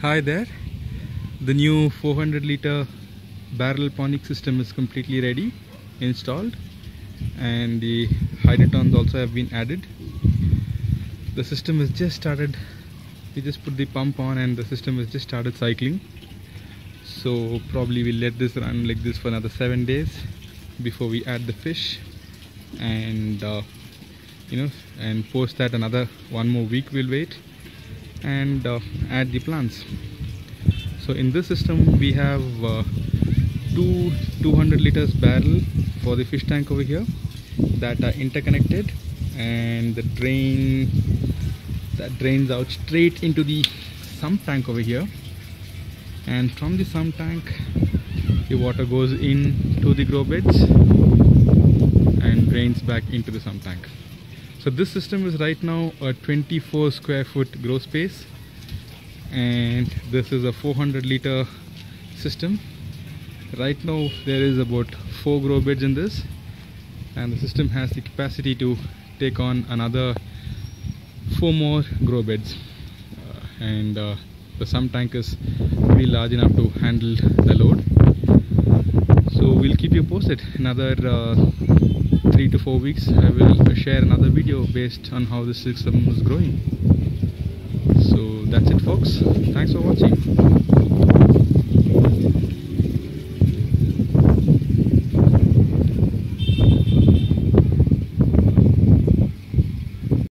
Hi there. The new 400 liter barrel ponic system is completely ready, installed, and the hydrotons also have been added. The system has just started. We just put the pump on, and the system has just started cycling. So probably we'll let this run like this for another seven days before we add the fish, and uh, you know, and post that another one more week we'll wait and uh, add the plants. So in this system we have uh, two 200 liters barrel for the fish tank over here that are interconnected and the drain that drains out straight into the sump tank over here. And from the sump tank the water goes in to the grow beds and drains back into the sump tank so this system is right now a 24 square foot grow space. And this is a 400 liter system. Right now there is about four grow beds in this. And the system has the capacity to take on another four more grow beds. Uh, and uh, the sump tank is pretty large enough to handle the load. So we'll keep you posted. Another uh, three to four weeks I will share another video based on how the system is growing. So that's it folks. Thanks for watching